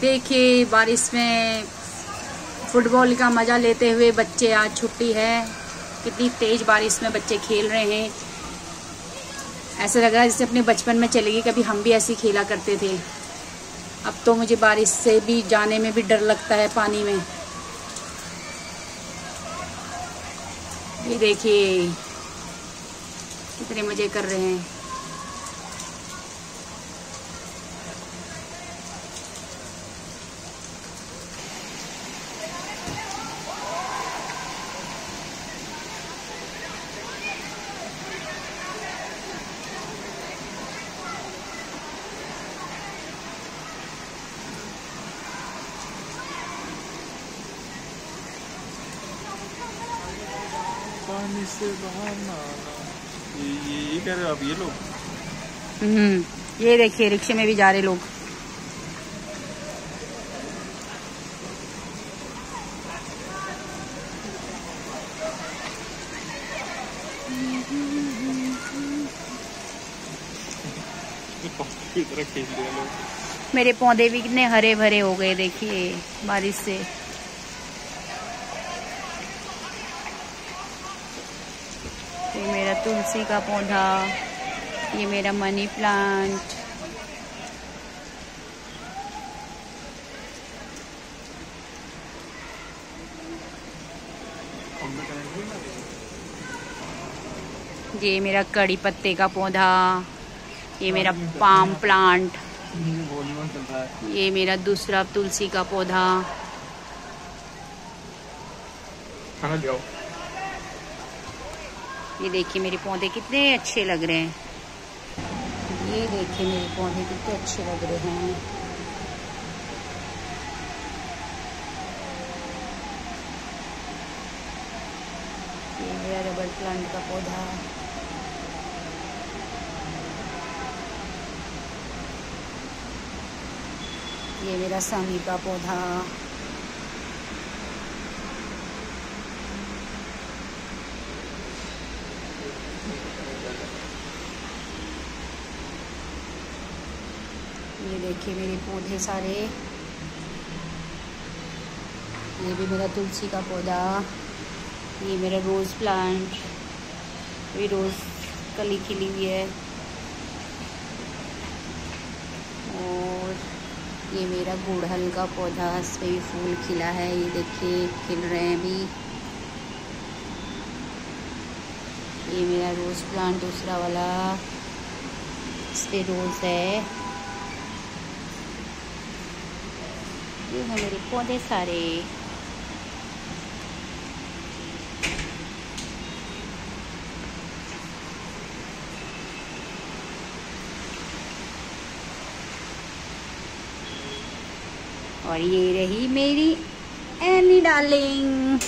देखिए बारिश में फुटबॉल का मज़ा लेते हुए बच्चे आज छुट्टी है। कितनी तेज बारिश में बच्चे खेल रहे हैं। ऐसा लग रहा है जैसे अपने बचपन में चलेगी, कभी हम भी ऐसे खेला करते थे। अब तो मुझे बारिश से भी जाने में भी डर लगता है पानी में। ये देखिए, कितने मज़े कर रहे हैं। पानी से बाहर ना। आना ये ये ये कह रहे हो आप ये लोग? हम्म ये देखिए रिक्शे में भी जा रहे लोग। मेरे पौधे भी कितने हरे भरे हो गए देखिए बारिश से। ये मेरा तुलसी का पौधा, ये मेरा मनी प्लांट। ये मेरा कड़ी पत्ते का पौधा, ये मेरा पाम प्लांट, ये मेरा दूसरा तुलसी का पौधा। ये देखिए मेरे पौधे कितने अच्छे लग रहे हैं। ये देखिए मेरे पौधे कितने अच्छे लग रहे हैं। ये मेरा रबर प्लांट का पौधा। ये मेरा सामी का पौधा। ये देखिए मेरे पौधे सारे। ये भी मेरा तुलसी का पौधा। ये मेरा रोज़ प्लांट। ये रोज़ कली खिली हुई है। और ये मेरा गुड़हल का पौधा इस पे भी फूल खिला है। ये देखिए, खिल रहे हैं अभी। ये मेरा रोज़ प्लांट, दूसरा वाला। इस पर रोज़ है। ये हैं मेरे पौधे सारे और ये रही मेरी एनी डार्लिंग